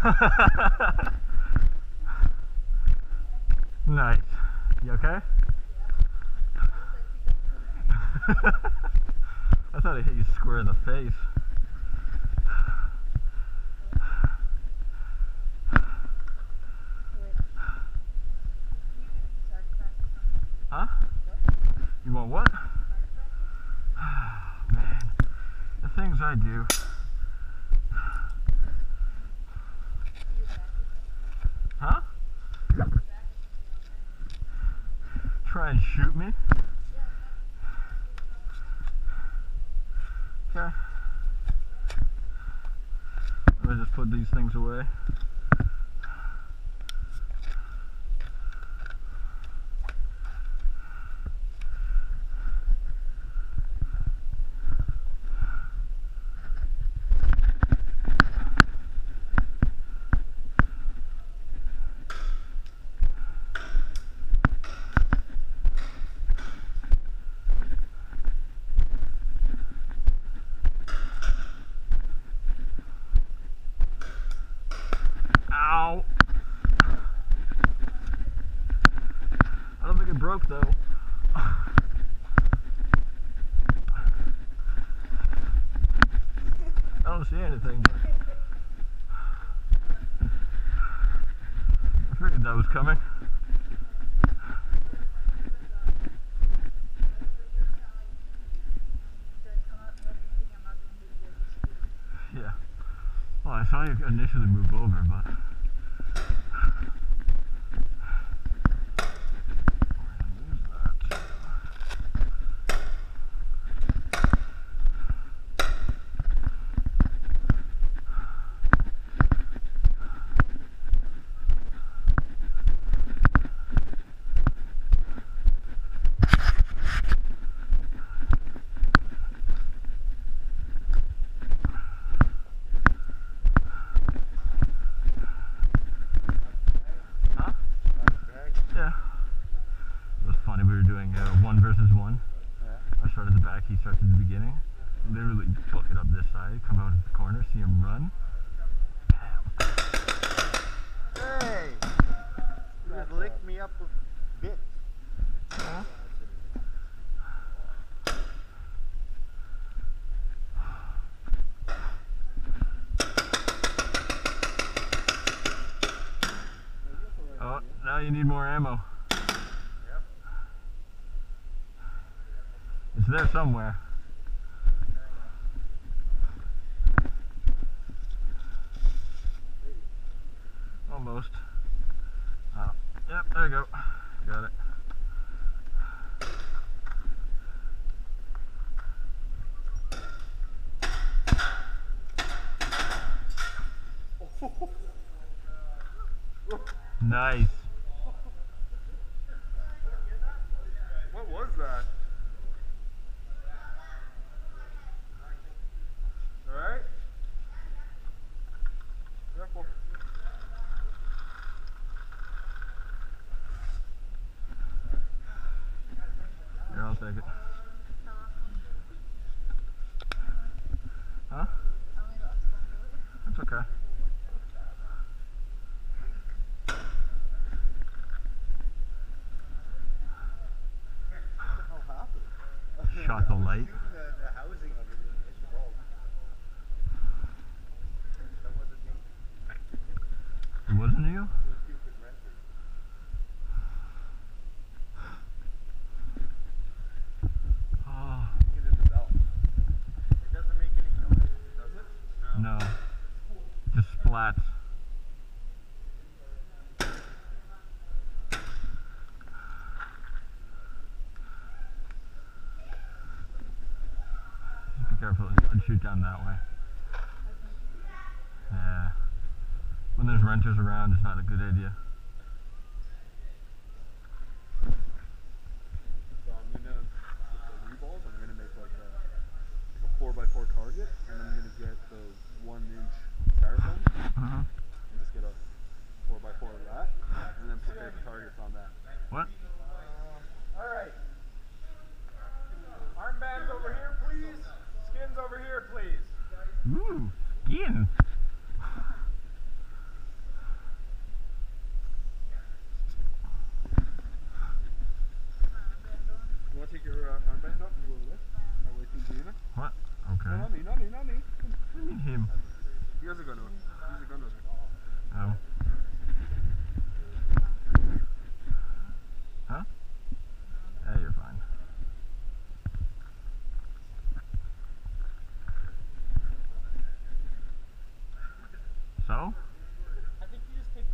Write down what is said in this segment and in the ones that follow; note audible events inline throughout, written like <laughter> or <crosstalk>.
<laughs> nice. You okay? <laughs> I thought I hit you square in the face. Huh? You want what? <sighs> Man, the things I do. Huh? And shoot me? Okay. Let me just put these things away. Ow! I don't think it broke though. I don't see anything. I figured that was coming. Yeah. You initially move over, but. We're gonna use that. Huh? Yeah. It was funny. We were doing uh, one versus one. I start at the back, he starts at the beginning. Literally book it up this side, come out at the corner, see him run. Hey! You just licked me up with bits. Huh? Oh, now ammo. It's there somewhere. Almost. Oh, yep, there you go. Got it. Nice. What was that? Alright? Careful. I'll it. flat. Be careful, don't shoot down that way. Yeah. When there's renters around, it's not a good idea.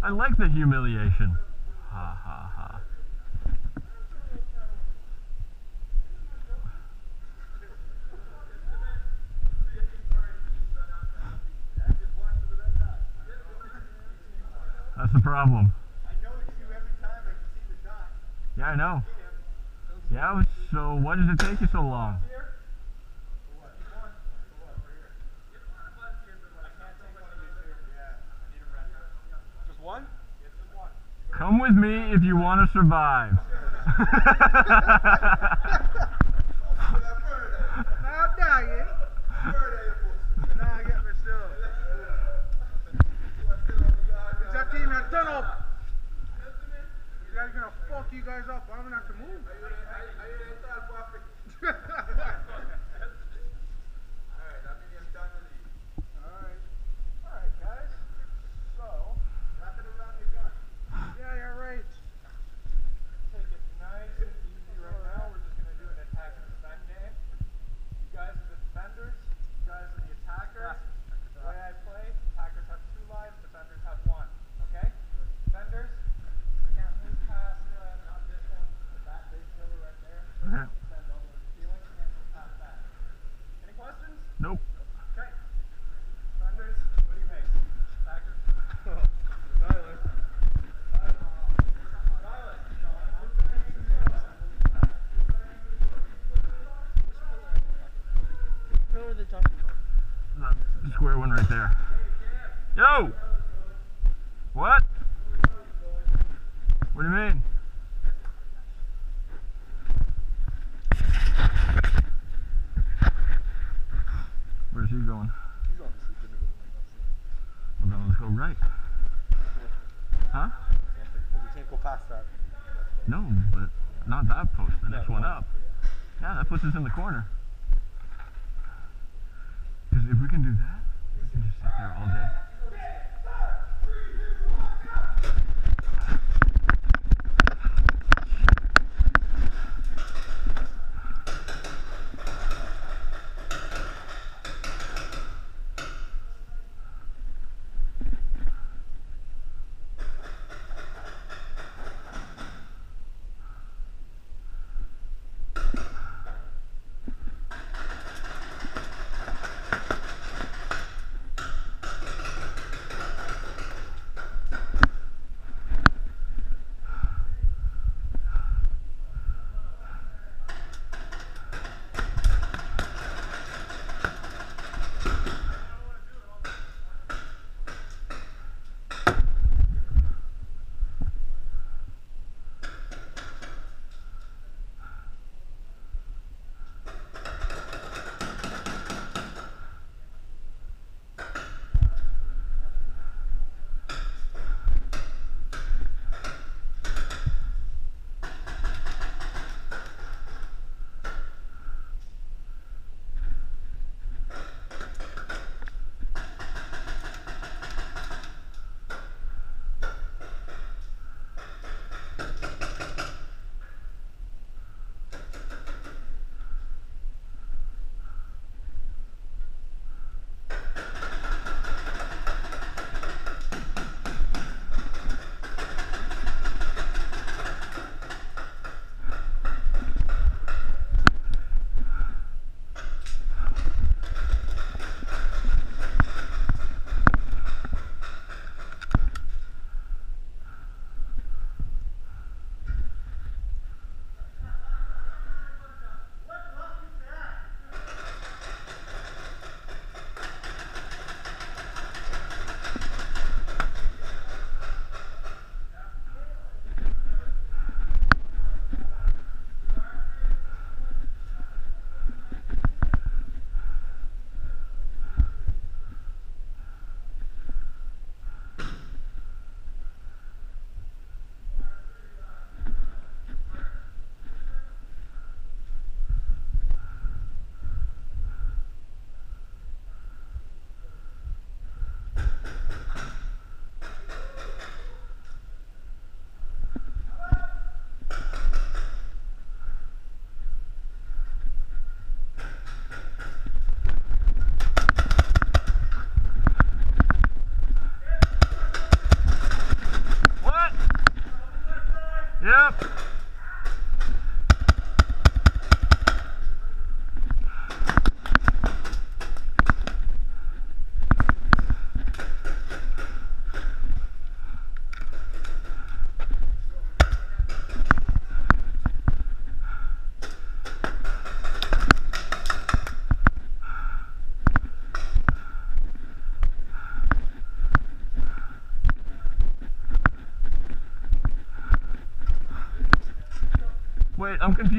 I like the humiliation. Ha ha ha. That's the problem. Yeah, I know. Yeah, so why does it take you so long? with me if you want to survive. <laughs> Yo! What? What do you mean? Where's he going? Well then let's go right. Huh? we can't go past that. No, but not that post, the next one up. Yeah, that puts us in the corner. Because if we can do that, we can just sit there all day.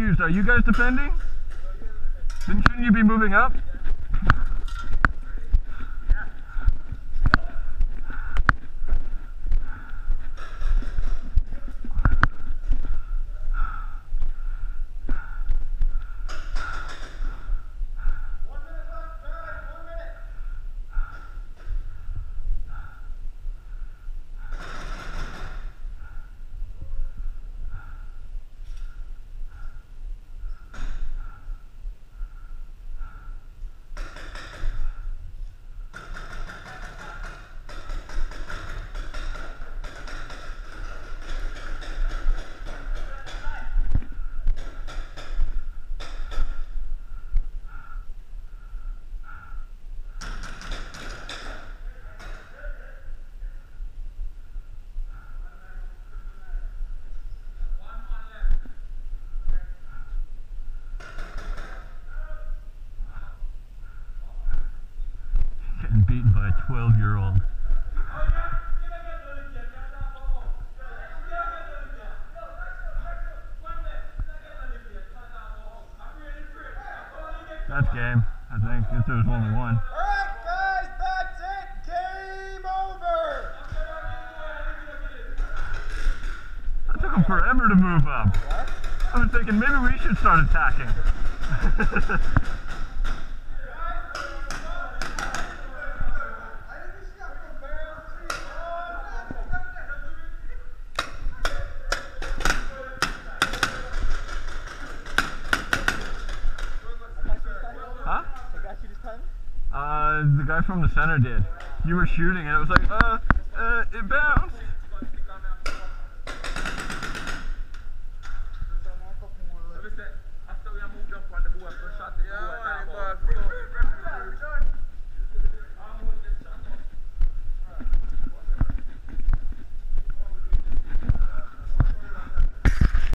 Confused. Are you guys defending? Then shouldn't you be moving up? That's game, I think, if there was only one. All right, guys. That's it. Game over. It took him forever to move up. What? I was thinking maybe we should start attacking. <laughs> huh? I got you this time. Uh, the guy from the center did. You were shooting and it was like, uh, uh, it bounced.